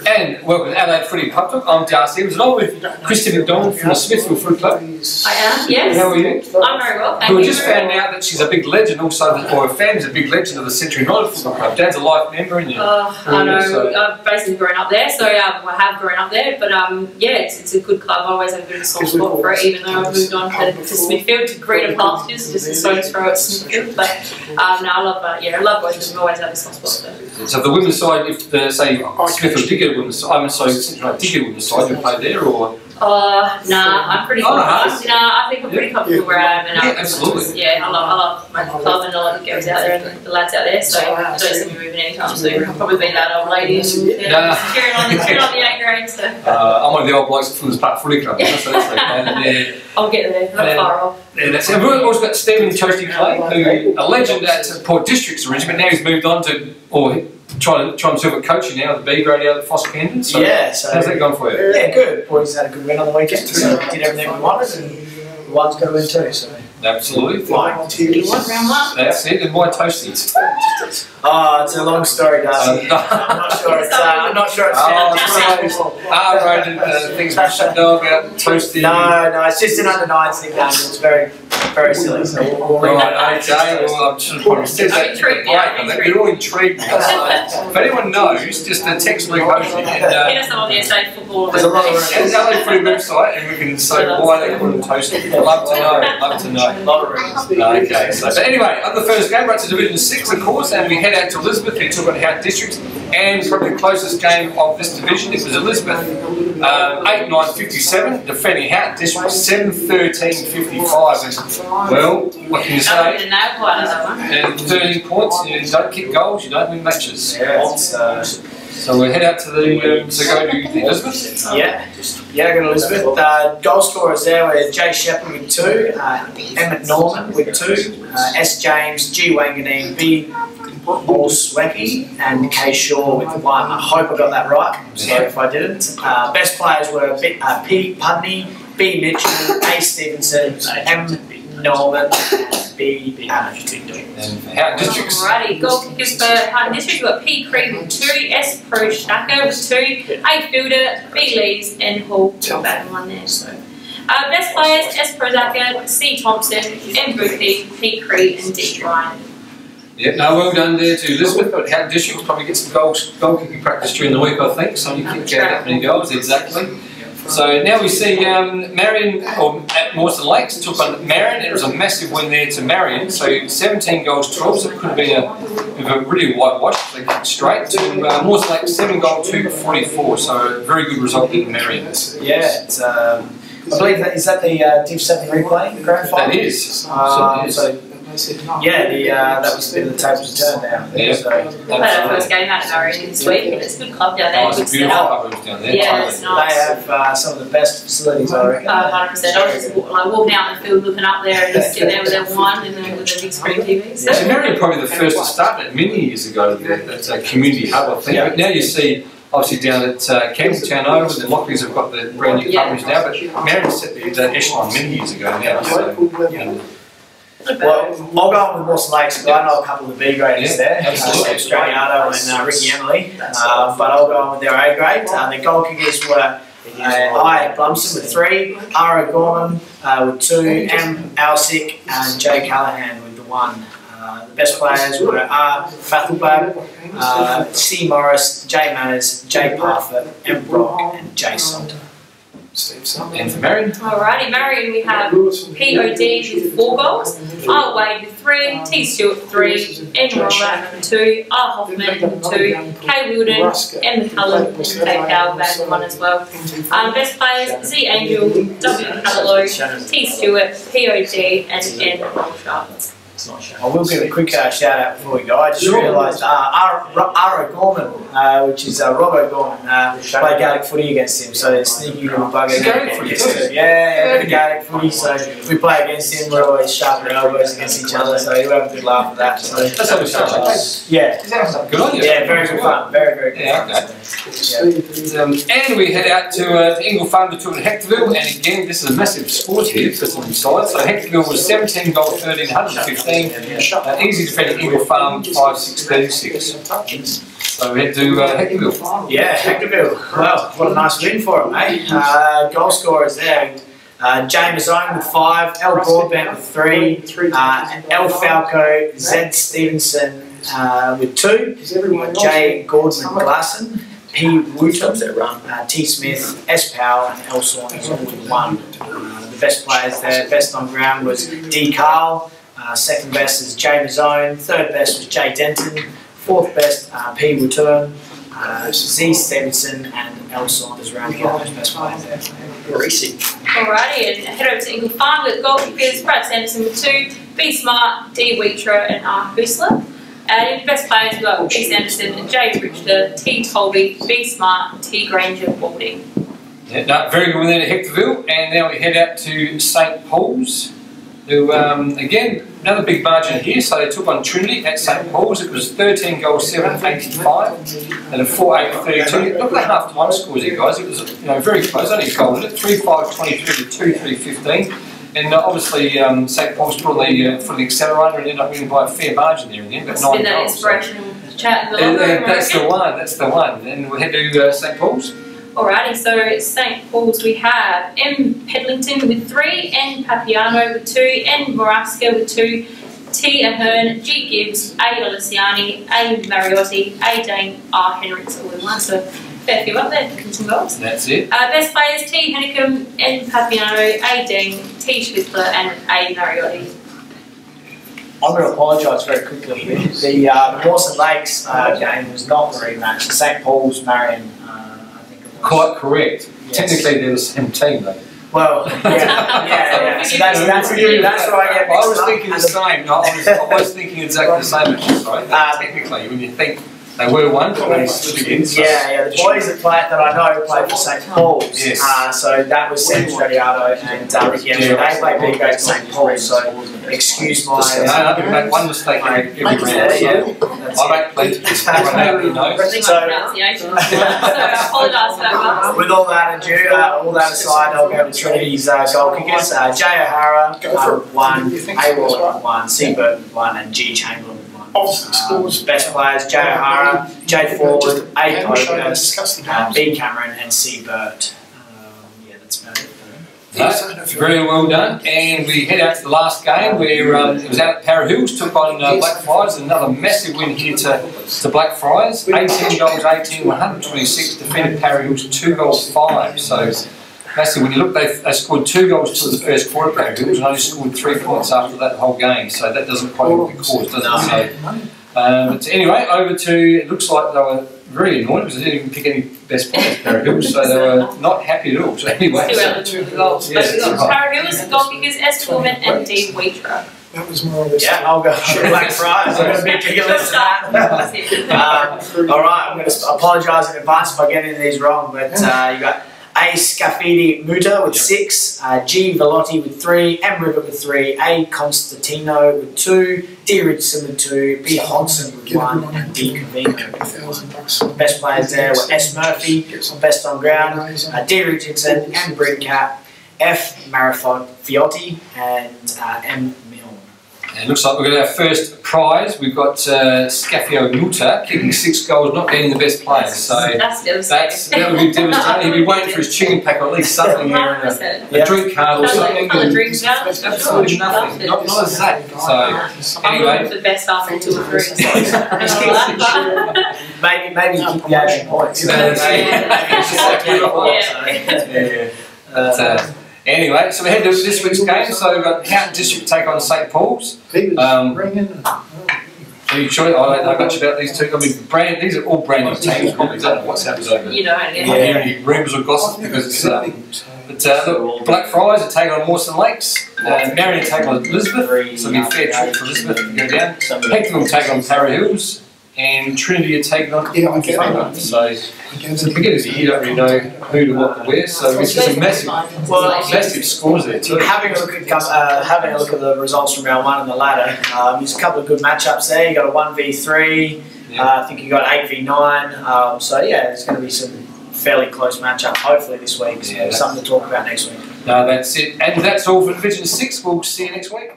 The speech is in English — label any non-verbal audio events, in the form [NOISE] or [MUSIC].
And welcome to Adelaide Footy Pub Talk. I'm Darcy Evans and I'm with Christy McDonald from the Smithfield Foot Club. I am, yes. How are you? I'm very well, thank Who you. just found out that she's a big legend, also, or her family's a big legend of the Century United Football Club. Dad's a life member and you. Oh, I know. So- I've basically grown up there, so um, I have grown up there. But um, yeah, it's, it's a good club. I always have a bit of a soft spot for it, even though I've moved on to, to Smithfield to greener pastures, just a stone's throw at Smithfield. But um, no, I love uh, yeah, I love both of them. I always have a soft spot for. So the women's side, if the, say Smithfield did get a women's side, I'm sorry, Century United did get a women's side, you play there or? Uh, nah, I'm pretty Oh, comfortable. Nah, I think I'm pretty comfortable where I am. And, Yeah, absolutely. Yeah, I love, I love my club and I love the girls out there and the lads out there. So I don't see me moving anytime soon. I'll probably be that old lady and you know, Nah. cheering on the cheering on the eight grade. So Uh, I'm one of the old blokes from Fulham's Park Footy Club, you so that's okay. And, uh, I'll get there. Not Yeah. far off. Yeah, that's it. We've also got Stephen Toasty Clay, who a legend at Port Districts originally, but now he's moved on to, or trying to try himself at coaching now at the B grade out at Foster Camden. So yeah, so how's that gone for you? yeah, good. Boys had a good win on the weekend, so we did everything we wanted, and the one's got to win too. So Absolutely. flying. One round one. That's it. And why Toasty? Oh, it's a long story, Darcy. Uh, I'm not sure. It's, uh, [LAUGHS] I'm not sure it's. Oh, it's sorry. R-rated uh, things we shut down about Toasty. no, no, it's just an under nines thing, and it's very, very silly. So we'll, it. okay, well, I'm just probably said that at the I think They're all intrigued. If anyone knows, just uh, text Hoshi Hit uh, us on the estate football. There's a lot of and Free website and we can say why they call him Toasty. I'd love to know, love to know. Okay, so but anyway, on the first game, right to Division 6, of course, and we head out to Elizabeth, who took on Houghton District, and probably the closest game of this division, it was Elizabeth, um, 8 9 57, defending Houghton District 7 13 55. And, well, what can you say? didn't know quite that one. And 13 points, you don't kick goals, you don't win matches. Yeah, it's, uh, So we head out to the, um, to go to Elizabeth. yeah, yeah, good Elizabeth. Uh, goal scorers there were Jay Shepherd with two, uh, Emmett Norman with two, uh, S. James, G. Wanganeen, B. Morswecki, and K. Shaw with one. I hope I got that right. Sorry if I didn't. Uh, best players were B, uh, P. Pudney, B. Mitchell, A. Stevenson, M. Norman, and B. Hammond. And Houghton Districts. Alrighty, goal kickers for Houghton District, we've got P. Creed with two, S. Pro Shaka with two, A. Fielder, B. Lees, and Hall with that one there. So. Uh, best players, S. Prozaka, C. Thompson, M. Boothby, P. Creed, and D. Ryan. Yeah, no, well done there to Elizabeth, but Houghton Districts probably get some goal, goal kicking practice during the week, I think, so you kick uh, that many goals, exactly. So now we see um, Marion, or at Mawson Lakes, took on Marion. It was a massive win there to Marion. So 17 goals, 12. So it could have been a, a really whitewash. They kicked straight to uh, Mawson Lakes, 7 goal, 2 44. So a very good result in Marion. Yeah, it's, um, I believe that is that the uh, Div 7 replay, the grand final? That is. Um, So so, yeah, the, uh, that was a bit of the tables turn now. Yeah. So, We played our first game out in Marion this week, and it's a good club down there, Oh, it's good a beautiful setup. coverage down there. Yeah, it's they nice. have uh, some of the best facilities, I reckon. Uh, 100%. I was just wa- like walking out in the field, looking up there, and just sitting there with their wine and then with a big screen TV. So. So Marion probably the first to start that many years ago. That, that's a community hub, I think. Yeah. But now you see, obviously down at uh, Campbelltown over, the Lockleys have got the brand new Yeah. coverage now. But Marion set the, the echelon many years ago now. So, yeah. Well, I'll go on with Mawson Lakes because I know a couple of the B graders Yeah, there, absolutely. uh, Steve and uh, Ricky Emily. Um, but I'll go on with their A grade. Uh, the goal kickers were uh, I Blumson with three, Ara Gorman uh, with two, M Alsick and Jay Callahan with the one. Uh, the best players were R. Fathelbab, uh, C. Morris, J. Manners, J. Parfit, M. Brock, and J. Salter. And for Marion, Alrighty, Marion, we have POD with four goals, R Wade with three, T Stewart three, N with two, R Hoffman two, K Wilden, M McCullum, and K Powell with one as well. Um, best players Z Angel, W Callow, T Stewart, POD, and N Rollsharp. I will give a quick uh, shout out before we go. I just Sure. realised uh, Ara, Ara Gorman, uh, which is uh, Robbo Gorman, uh, played Gaelic footy against him, so it's sneaky little bugger. Gaelic footy? Yeah, yeah, Gaelic footy. So if we play against him, we're always sharpening elbows against each other. So you'll have a good laugh at that. So that's how we start. yeah, Good on you. yeah, very good fun. Very very good. Yeah, fun. okay. Yeah. Um, and we head out to, uh, to Ingle Farm to Hectorville, and again, this is a massive sport here for some sides. So Hectorville was 17 goals, 13, 115. Uh, easy defending Ingle Farm, 5, 6, 36. So we head to uh, Hectorville. Yeah, Hectorville. Well, what a nice win for him, eh? Uh, goal scorers there. Uh, James Owen with five, L Broadbent with three, uh, L Falco, Zed Stevenson uh, with two, J Gordon Glasson, P Wooten, uh, T Smith, S Powell, and L Saunders all with one. Uh, the best players there, best on ground was D Carl, uh, second best is James Owen, third best was Jay Denton, fourth best uh, P Return, uh, Z Stevenson, and L Saunders rounding out those best players there. Greasy. Alrighty, and head over to Ingle Farm with goalkeepers Brad Sanderson with two, B Smart, D Wheatra, and R Hoosler. And in best players we've got B Sanderson, J Richter, T Tolby, B Smart, T Granger, Walding. Yeah, no, very good win there at Hectorville, and now we head out to St Paul's, who um, again another big margin here. So they took on Trinity at St Paul's. It was 13 goals, 7 85, and a 4 8 32. Look at the half time scores here, guys. It was you know very close, only a goal in it 3 5 23 to 2 3 15. And uh, obviously, um, St Paul's put on the uh, for the accelerator and ended up winning by a fair margin there in the end, but It's nine been that goals. so- inspirational chat in the room, uh, that's the one. That's the one. And we head to uh, St Paul's. Alrighty, so St Paul's we have M. Pedlington with three, N. Papiano with two, N. Moraska with two, T. Ahern, G. Gibbs, A. Alessiani, A. Mariotti, A. Dane, R. Henricks all in one. So fair few up there, kicking some goals. That's it. Uh, best players T. Hennicum, N. Papiano, A. Dane, T. Schwitzler, and A. Mariotti. I'm going to apologise very quickly. The uh, Mawson Lakes uh, game was not the rematch. The St Paul's Marion, uh, I think it was. Quite correct. Yes. Technically, they're the same team, though. Well, [LAUGHS] yeah, yeah, yeah. So that's, that's, that's where I get I was thinking the same. No, I was, I was thinking exactly the same. Actually, sorry. Um, Technically, when you think they were one, but they slipped again. So. Yeah, yeah. The boys that play that I know play for St Paul's. Yes. Uh, so that was Sam Stradiato and uh, Ricky Evans. Yeah. They play big at St Paul's. So excuse my. No, no, you make one mistake every, every Yeah, round. yeah. So That's I it. make plenty. Everyone out there knows. I think So- pronunciation so I apologise for that one. With all that ado, uh, all that aside, I'll go to Trinity's uh, goal kickers. Uh, Jay O'Hara uh, one, A Ward one, Seabird with one, and G Chamberlain with one. Um, best players: Jay O'Hara, Jay Ford, A Pogus, uh, B Cameron, and C Burt. Um, yeah, that's about it. No, very well done. And we head out to the last game where um, it was out at Para Hills, took on uh, Blackfriars. Another massive win here to, to Blackfriars. 18 goals, 18, 126, defended Para Hills 2 goals, 5. So massive. When you look, they, they scored two goals to the first quarter, Para Hills, and only scored three points after that whole game. So that doesn't quite help the cause, does it? So, um, but anyway, over to, it looks like they were very annoyed because they didn't even pick any best players, Para Hills, so they were not happy at all. So anyway, Two so- out of the two goals. But Yes, we've got right. Para Hills, goal S Foreman, and D Wheatra. That was more of a. Yeah, I'll go for Blackfriars. I'm going to be bigger list than that. Um, all right, I'm going to apologise in advance if I get any of these wrong, but uh, you got A. Scafidi Muta with six, uh, G. Velotti with three, M. River with three, A. Constantino with two, D. Richardson with two, B. Hodson with one, and D. Covino. with one. Best players there were S. Murphy, best on ground, uh, D. Richardson, M. Brincat, F. Marifiotti, and uh, M. Milne. And it looks like we've got our first prize. We've got uh, Scafio Muta kicking six goals, not being the best player. So That's devastating. that's, that would be devastating. He'd be waiting for his chicken pack or at least something here and a, 100%. a drink card or Sounds like something. a couple of and drinks now. Absolutely nothing. Not, not a zap. So I'm Anyway. the best after two or three. [LAUGHS] So. [LAUGHS] Maybe, maybe keep the Asian points. [LAUGHS] Yeah. yeah. But, uh, anyway, so we head to this week's game. So we've got Houghton District take on St Paul's. Um. Are you sure? I don't know much about these two. I mean, brand, these are all brand new teams. Probably don't know what's happened over You know, I yeah. don't hear any rumours or gossip because it's. Um, but uh, look, Blackfriars are taking on Mawson Lakes. Uh, Marion take on Elizabeth. So it'll be a fair trip for Elizabeth to go down. Hectorville take on Para Hills. And Trinity are taking on Yeah, I get it. So it's the beginning of the year, you don't really know who to what to where. So it's just a massive, Well, massive scores there too. having a look at uh, having a look at the results from round one and the ladder, um, there's a couple of good matchups there. You got a one v three. Yeah. Uh, I think you got eight v nine. Um, so yeah, there's going to be some fairly close matchup hopefully this week. So Yeah, something to talk about next week. No, that's it. And that's all for Division 6. We'll see you next week.